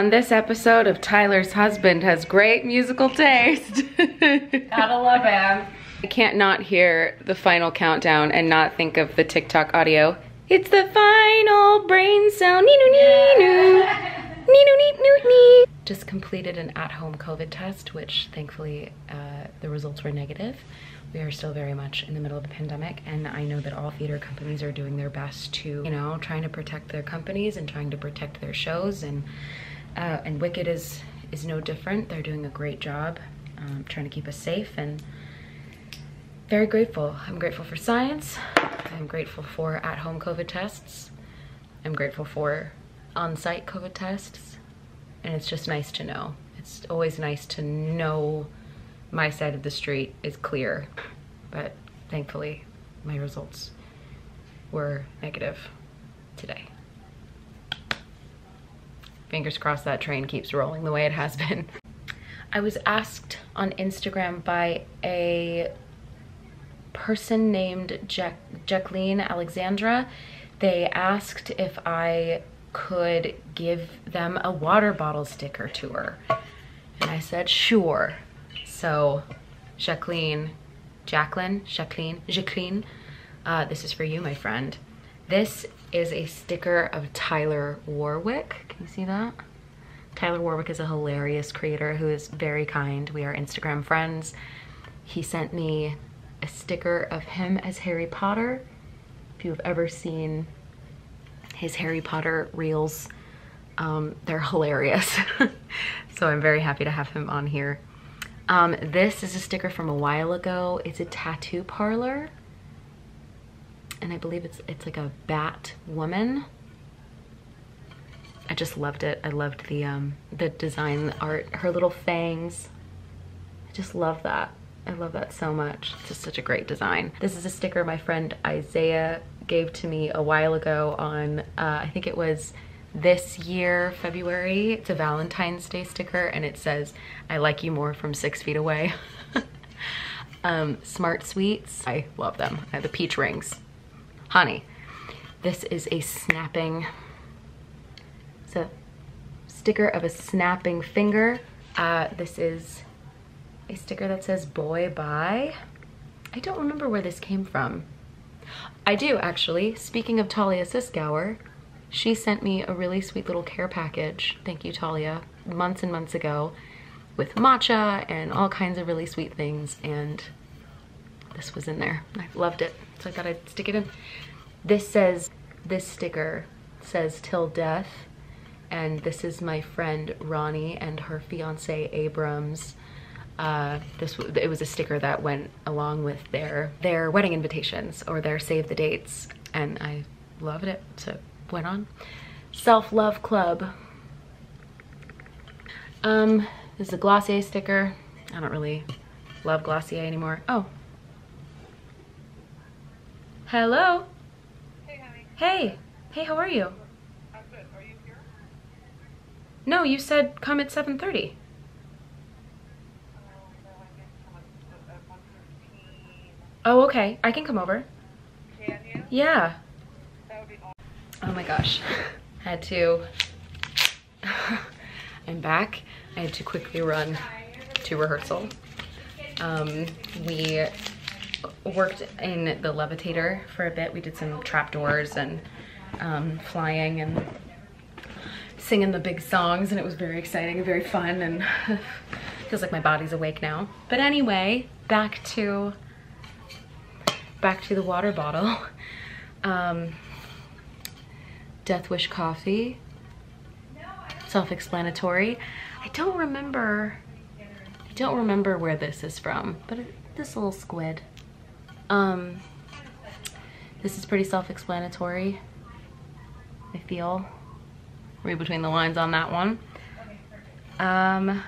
on this episode of Tyler's Husband Has Great Musical Taste. Gotta love him. I can't not hear the final countdown and not think of the TikTok audio. It's the final brain sound. Nee nee nee nee nee nee Just completed an at-home COVID test, which thankfully uh, the results were negative. We are still very much in the middle of a pandemic, and I know that all theater companies are doing their best to, you know, trying to protect their companies and trying to protect their shows. And uh, and Wicked is is no different. They're doing a great job, um, trying to keep us safe and very grateful. I'm grateful for science. I'm grateful for at-home COVID tests. I'm grateful for on-site COVID tests. And it's just nice to know. It's always nice to know my side of the street is clear. But thankfully, my results were negative today. Fingers crossed that train keeps rolling the way it has been. I was asked on Instagram by a person named Jacqueline Alexandra. They asked if I could give them a water bottle sticker tour. And I said, sure. So Jacqueline, Jacqueline, Jacqueline, Jacqueline, uh, this is for you, my friend. This is a sticker of Tyler Warwick. Can you see that? Tyler Warwick is a hilarious creator who is very kind. We are Instagram friends. He sent me a sticker of him as Harry Potter. If you've ever seen his Harry Potter reels, um, they're hilarious. so I'm very happy to have him on here. Um, this is a sticker from a while ago. It's a tattoo parlor. And I believe it's it's like a bat woman. I just loved it. I loved the um, the design the art, her little fangs. I just love that. I love that so much. It's just such a great design. This is a sticker my friend Isaiah gave to me a while ago on, uh, I think it was this year, February. It's a Valentine's Day sticker and it says, I like you more from six feet away. um, Smart Sweets, I love them. I have the peach rings. Honey, this is a snapping, it's a sticker of a snapping finger. Uh, this is a sticker that says boy bye. I don't remember where this came from. I do actually. Speaking of Talia Suskauer, she sent me a really sweet little care package. Thank you, Talia. Months and months ago with matcha and all kinds of really sweet things. And this was in there. I loved it. So I thought I'd stick it in. This says, this sticker says till death. And this is my friend Ronnie and her fiance Abrams uh, this it was a sticker that went along with their their wedding invitations or their save the dates and I loved it so went on self-love club um this is a Glossier sticker I don't really love Glossier anymore oh hello hey honey hey hey how are you I'm good are you here no you said come at 7.30. Oh, okay. I can come over. Can you? Yeah. That would be awesome. Oh my gosh. I had to. I'm back. I had to quickly run to rehearsal. Um, we worked in the levitator for a bit. We did some trapdoors and um, flying and singing the big songs and it was very exciting and very fun and feels like my body's awake now. But anyway, back to back to the water bottle. Um, Death Wish coffee, self-explanatory. I don't remember, I don't remember where this is from, but it, this little squid. Um, this is pretty self-explanatory, I feel. Read between the lines on that one. Um,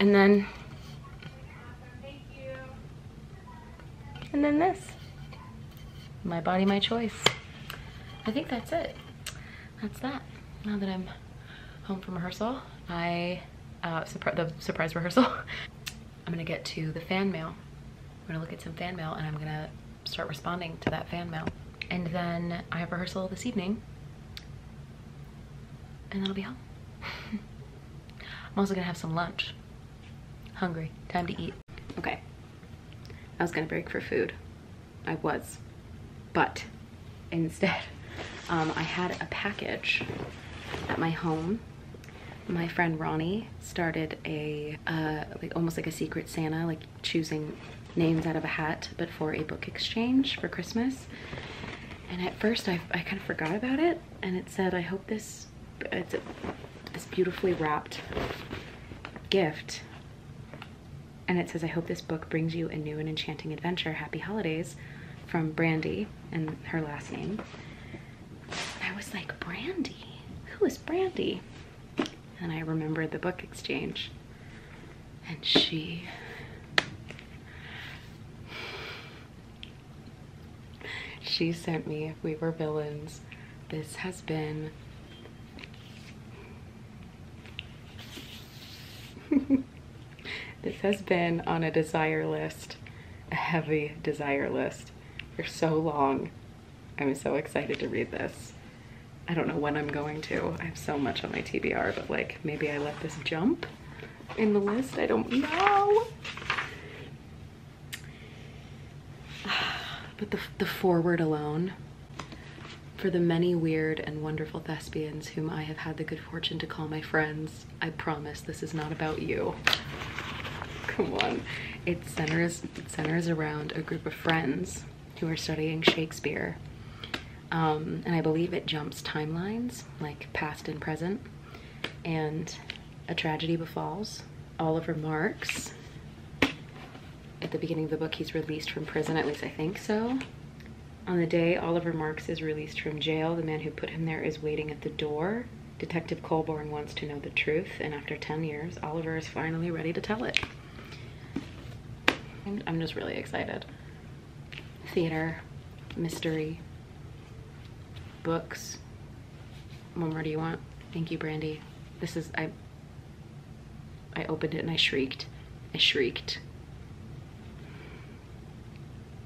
and then, and then this my body, my choice. I think that's it. That's that. Now that I'm home from rehearsal, I, uh, surpri the surprise rehearsal, I'm gonna get to the fan mail. I'm gonna look at some fan mail and I'm gonna start responding to that fan mail. And then I have rehearsal this evening and then I'll be home. I'm also gonna have some lunch. Hungry, time to eat. Okay, I was gonna break for food. I was, but instead, um, I had a package at my home. My friend Ronnie started a, uh, like almost like a secret Santa, like choosing names out of a hat, but for a book exchange for Christmas. And at first I, I kind of forgot about it and it said, I hope this, it's a, this beautifully wrapped gift. And it says, I hope this book brings you a new and enchanting adventure. Happy holidays from Brandy and her last name. And I was like, Brandy? Who is Brandy? And I remembered the book exchange. And she she sent me if we were villains. This has been this has been on a desire list, a heavy desire list for so long. I'm so excited to read this. I don't know when I'm going to. I have so much on my TBR, but like maybe I let this jump in the list. I don't know. But the, the foreword alone, for the many weird and wonderful thespians whom I have had the good fortune to call my friends, I promise this is not about you. Come on. It centers, it centers around a group of friends who are studying Shakespeare. Um, and I believe it jumps timelines, like past and present. And a tragedy befalls. Oliver Marks, at the beginning of the book, he's released from prison, at least I think so. On the day Oliver Marks is released from jail, the man who put him there is waiting at the door. Detective Colborn wants to know the truth, and after 10 years, Oliver is finally ready to tell it. I'm, just really excited. Theater, mystery, books. What more do you want? Thank you, Brandy. This is, I, I opened it and I shrieked. I shrieked.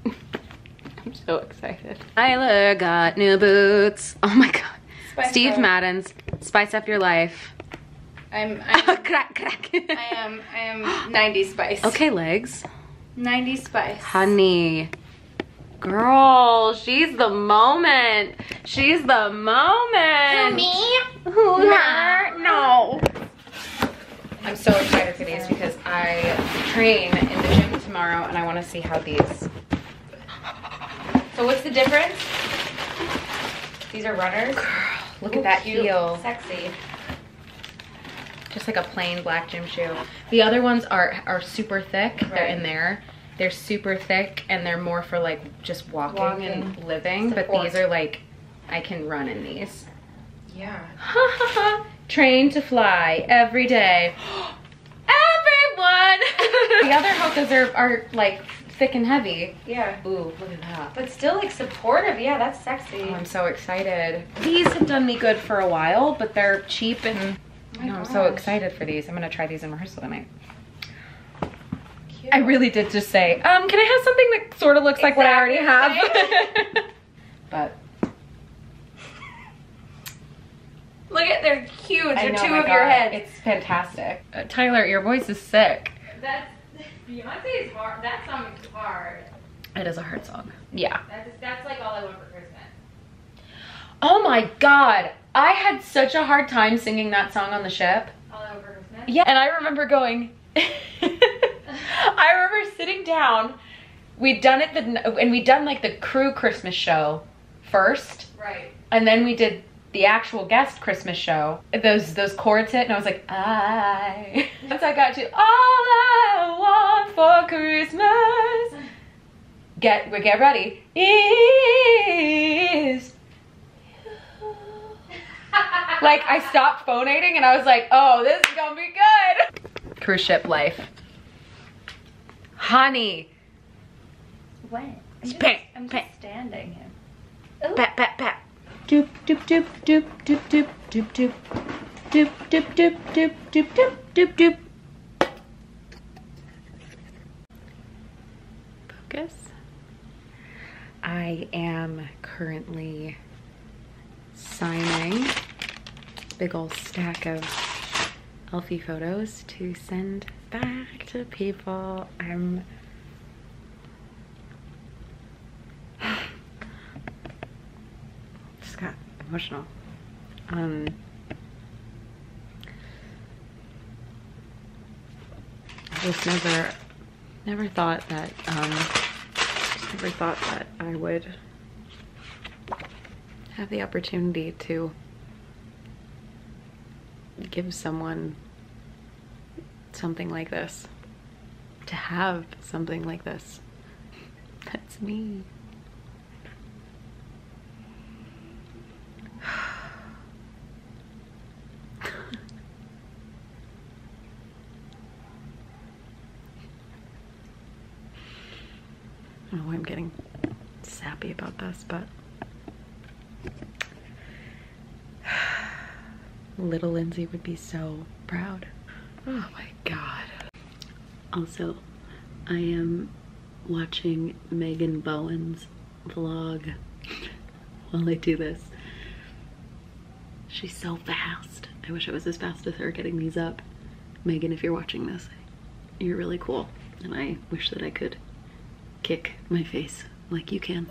I'm so excited. Tyler got new boots. Oh my god. Spice Steve up. Madden's Spice Up Your Life. I'm, I'm crack, crack. I am I am 90 spice. Okay, legs. 90 spice. Honey. Girl, she's the moment. She's the moment. Who her? No. I'm so excited for these because I train in the gym tomorrow and I want to see how these. So what's the difference? These are runners. Girl, Look at that Cute. heel. Sexy. Just like a plain black gym shoe. The other ones are are super thick. Right. They're in there. They're super thick and they're more for like just walking, and Walking. living. But these are like, I can run in these. Yeah. Train to fly every day. Everyone! the other hokas are, are like thick and heavy. Yeah. Ooh, look at that. But still like supportive. Yeah, that's sexy. Oh, I'm so excited. These have done me good for a while, but they're cheap and Oh my know, I'm so excited for these. I'm gonna try these in rehearsal tonight. Cute. I really did just say, um, can I have something that sort of looks like what I already have? But Look at they're huge. They're two my of your God, heads. It's fantastic. Uh, Tyler, your voice is sick. That's Beyonce is hard. That song is hard. It is a hard song. Yeah. That's that's like all I want for Christmas. Oh my god. I had such a hard time singing that song on the ship. All I want for Christmas. Yeah, and I remember going. I remember sitting down. We'd done it the and we'd done like the crew Christmas show first, Right. and then we did the actual guest Christmas show. Those those chords hit, and I was like, I. Once I got to all I want for Christmas, get we get ready is. like I stopped phonating and I was like, oh, this is gonna be good. Cruise ship life. Honey. What? I'm just, I'm just standing here. Pat, pat, pat. Doop, doop, doop, doop, doop, doop, doop, doop. Doop, doop, doop, doop, doop, doop, doop, doop. Focus. I am currently signing big old stack of Elphie photos to send back to people. I'm got emotional. Um, I just never, never thought that, um, just never thought that I would have the opportunity to give someone something like this. To have something like this. That's me. I don't know why I'm getting sappy about this, but little Lindsay would be so proud. Oh my god. Also, I am watching Megan Bowen's vlog while I do this. She's so fast. I wish I was as fast as her getting these up. Megan, if you're watching this, you're really cool. And I wish that I could kick my face like you can.